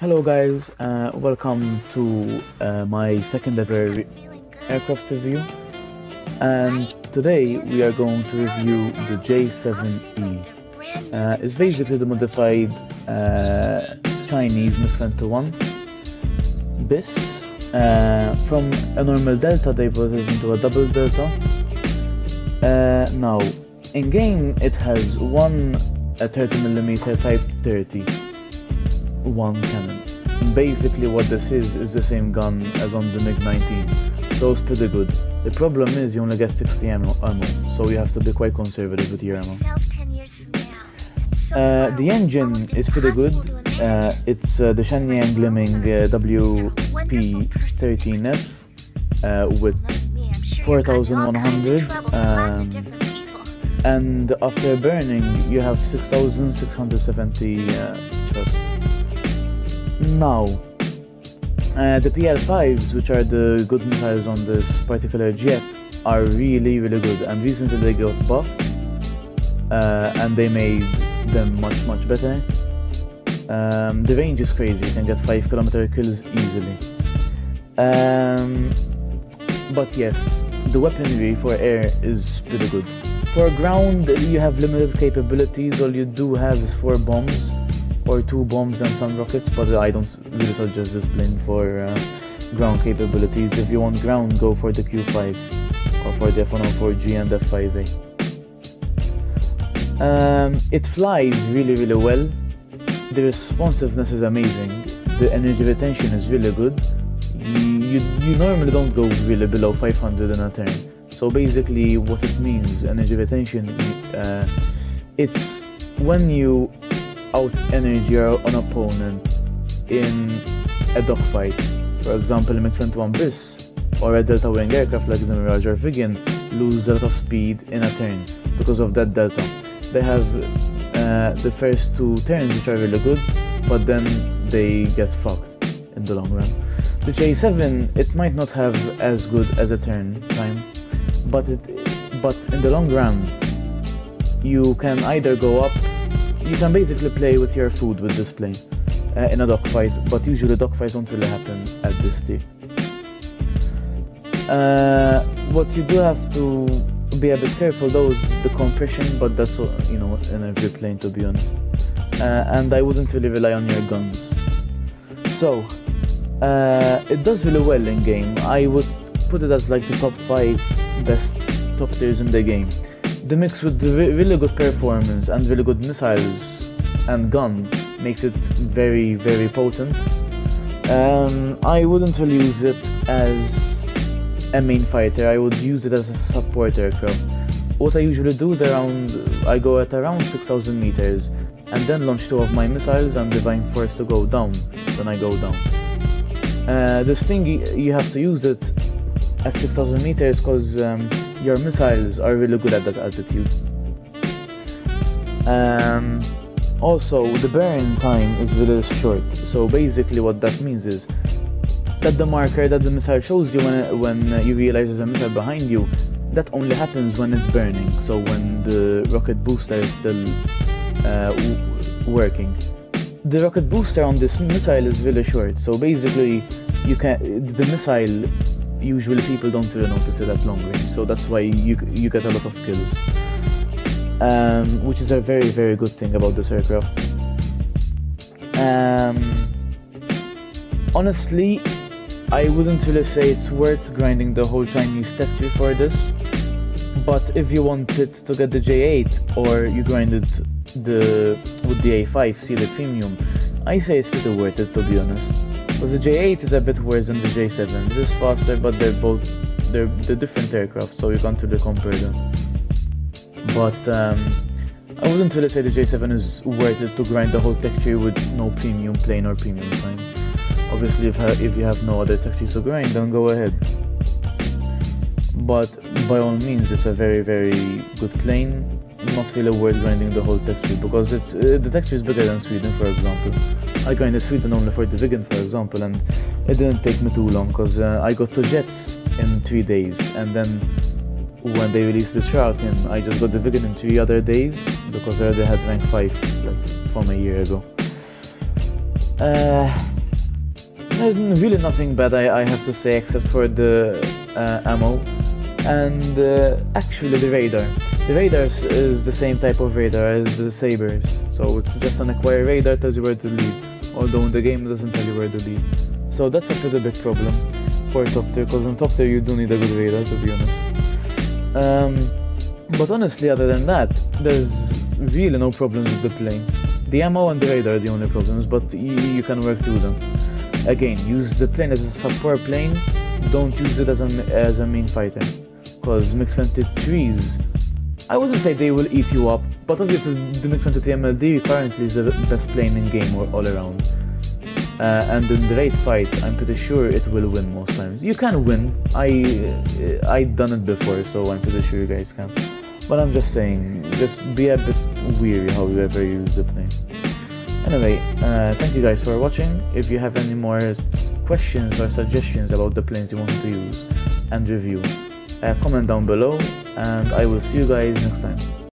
Hello guys, uh, welcome to uh, my second ever aircraft review and today we are going to review the J7E. Uh, it's basically the modified uh, Chinese MiG-21 bis. Uh, from a normal delta they put it into a double delta. Uh, now, in game it has one a 30mm Type 30 one cannon. Basically what this is is the same gun as on the MiG-19, so it's pretty good. The problem is you only get 60 ammo, ammo so you have to be quite conservative with your ammo. Uh, the engine is pretty good. Uh, it's uh, the Shenyang Liming uh, WP13F uh, with 4100 um, and after burning you have 6670 uh, thrust. Now, uh, the PL5s, which are the good missiles on this particular jet, are really, really good. And recently they got buffed, uh, and they made them much, much better. Um, the range is crazy. You can get five kilometer kills easily. Um, but yes, the weaponry for air is pretty good. For ground, you have limited capabilities. All you do have is four bombs or two bombs and some rockets, but I don't really suggest this plane for uh, ground capabilities. If you want ground, go for the Q5s or for the F104G and F5A. Um, it flies really, really well. The responsiveness is amazing. The energy retention is really good. You, you, normally don't go really below 500 in a turn. So basically, what it means, energy retention, uh, it's when you out energy an opponent in a dogfight. For example, a MiG-21 bis or a delta wing aircraft like the Mirage or Viggen lose a lot of speed in a turn because of that delta. They have uh, the first two turns which are really good, but then they get fucked in the long run. The J7 it might not have as good as a turn time, but it but in the long run you can either go up you can basically play with your food with this plane uh, in a dogfight, but usually dogfights don't really happen at this tier. Uh, what you do have to be a bit careful though is the compression, but that's all, you know in every plane to be honest. Uh, and I wouldn't really rely on your guns. So uh, it does really well in game. I would put it as like the top five best top tiers in the game the mix with really good performance and really good missiles and gun makes it very very potent. Um, I wouldn't really use it as a main fighter. I would use it as a support aircraft. What I usually do is around I go at around 6,000 meters and then launch two of my missiles and if I'm to go down, then I go down. Uh, this thing you have to use it at 6,000 meters because um, your missiles are really good at that altitude. Um, also, the burn time is really short, so basically what that means is that the marker that the missile shows you when, when you realize there's a missile behind you, that only happens when it's burning, so when the rocket booster is still uh, working. The rocket booster on this missile is really short, so basically you can the missile usually people don't really notice it at long range, so that's why you you get a lot of kills, um, which is a very very good thing about this aircraft. Um, honestly, I wouldn't really say it's worth grinding the whole Chinese tech tree for this, but if you wanted to get the J8 or you grinded the with the A5C the premium, I say it's pretty worth it to be honest. Because the J8 is a bit worse than the J7. This is faster, but they're both they're, they're different aircraft, so you can't really compare them. But um, I wouldn't really say the J7 is worth it to grind the whole tech tree with no premium plane or premium time. Obviously, if, if you have no other tech trees to grind, then go ahead. But by all means, it's a very, very good plane. Not really worth grinding the whole tech tree because it's uh, the tech tree is bigger than Sweden, for example. I grinded Sweden only for the Viggen, for example, and it didn't take me too long because uh, I got two jets in three days, and then when they released the truck, and I just got the Viggen in three other days because I already had rank five like from a year ago. Uh, There's really nothing bad I, I have to say except for the uh, ammo and uh, actually the radar. The radar is the same type of radar as the sabers, so it's just an acquired radar tells you where to lead, although the game doesn't tell you where to lead. So that's a pretty big problem for top tier, because on top tier you do need a good radar to be honest. Um, but honestly, other than that, there's really no problems with the plane. The ammo and the radar are the only problems, but you can work through them. Again, use the plane as a support plane, don't use it as a, as a main fighter. Because MiG-23s, I wouldn't say they will eat you up, but obviously the MiG-23 MLD currently is the best plane in game or all around. Uh, and in the raid fight, I'm pretty sure it will win most times. You can win. I uh, I done it before, so I'm pretty sure you guys can. But I'm just saying, just be a bit weary how you ever use the plane. Anyway, uh, thank you guys for watching. If you have any more questions or suggestions about the planes you want to use and review, uh, comment down below, and I will see you guys next time.